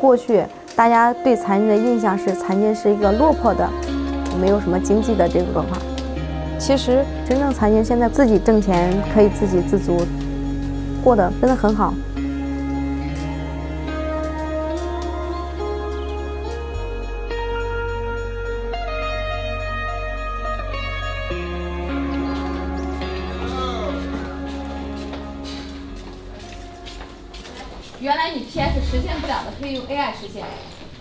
过去大家对残疾的印象是残疾是一个落魄的，没有什么经济的这个状况。其实真正残疾人现在自己挣钱，可以自给自足，过得真的很好。原来你 PS 实现不了的，可以用 AI 实现。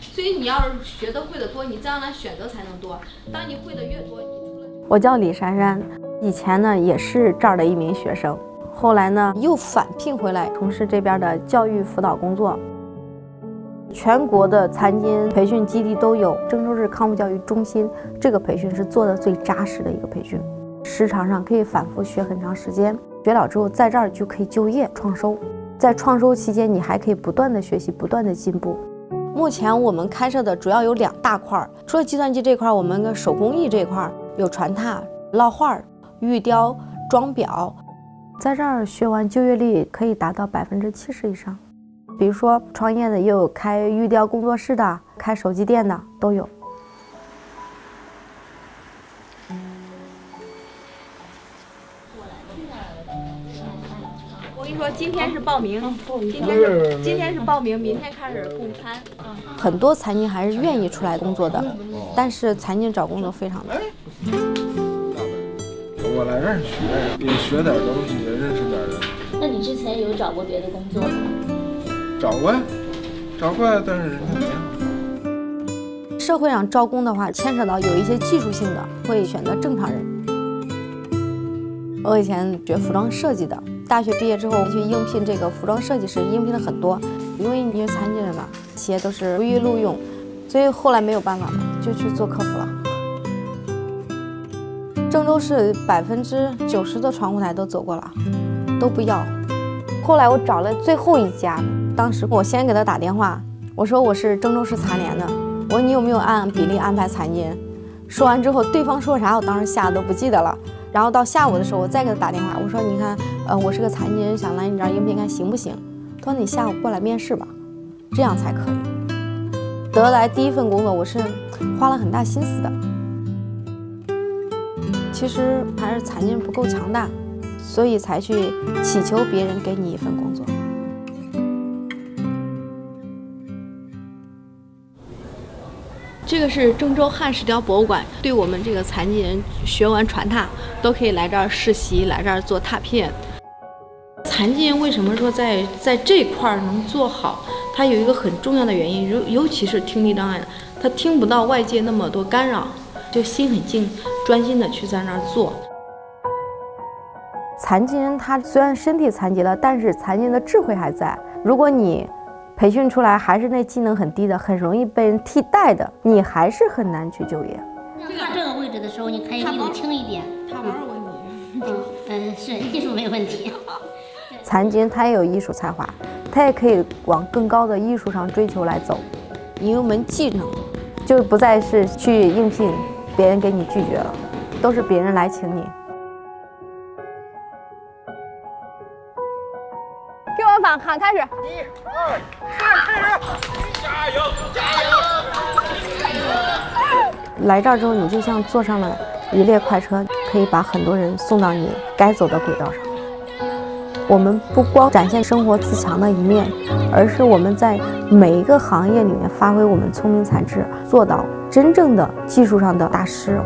所以你要是学的会的多，你将来选择才能多。当你会的越多，你除了我叫李珊珊，以前呢也是这儿的一名学生，后来呢又返聘回来从事这边的教育辅导工作。全国的残疾人培训基地都有，郑州市康复教育中心这个培训是做的最扎实的一个培训，时长上可以反复学很长时间，学了之后在这儿就可以就业创收。在创收期间，你还可以不断的学习，不断的进步。目前我们开设的主要有两大块儿，除了计算机这块儿，我们的手工艺这块儿有传拓、烙画、玉雕、装裱，在这儿学完就业率可以达到百分之七十以上。比如说创业的也有开玉雕工作室的，开手机店的都有。我跟你说，今天是报名，今天是今天是报名，明天开始供餐。很多残疾还是愿意出来工作的，但是残疾找工作非常难。我来这儿学，也学点东西，也认识点人。那你之前有找过别的工作吗？找过呀，找过呀，但是人家没有。社会上招工的话，牵扯到有一些技术性的，会选择正常人。我以前学服装设计的，大学毕业之后去应聘这个服装设计师，应聘了很多，因为你是残疾人嘛，企业都是不予录用，所以后来没有办法嘛，就去做客服了。郑州市百分之九十的传呼台都走过了，都不要。后来我找了最后一家，当时我先给他打电话，我说我是郑州市残联的，我说你有没有按比例安排残疾人？说完之后，对方说啥，我当时吓得都不记得了。然后到下午的时候，我再给他打电话，我说你看，呃，我是个残疾人，想来你这儿应聘，看行不行？他说你下午过来面试吧，这样才可以。得来第一份工作，我是花了很大心思的。其实还是残疾人不够强大，所以才去祈求别人给你一份工作。这个是郑州汉石雕博物馆，对我们这个残疾人学完传拓都可以来这儿实习，来这儿做拓片。残疾人为什么说在在这块儿能做好？他有一个很重要的原因，尤尤其是听力障碍，他听不到外界那么多干扰，就心很静，专心的去在那儿做。残疾人他虽然身体残疾了，但是残疾人的智慧还在。如果你培训出来还是那技能很低的，很容易被人替代的，你还是很难去就业。看这个位置的时候，你可以力度轻一点。他玩我你。嗯嗯，是艺术没有问题。残疾人他也有艺术才华，他也可以往更高的艺术上追求来走。你有门技能，就不再是去应聘，别人给你拒绝了，都是别人来请你。喊开始。一二三，开始！加油，加油！来这儿之后，你就像坐上了一列快车，可以把很多人送到你该走的轨道上。我们不光展现生活自强的一面，而是我们在每一个行业里面发挥我们聪明才智，做到真正的技术上的大师。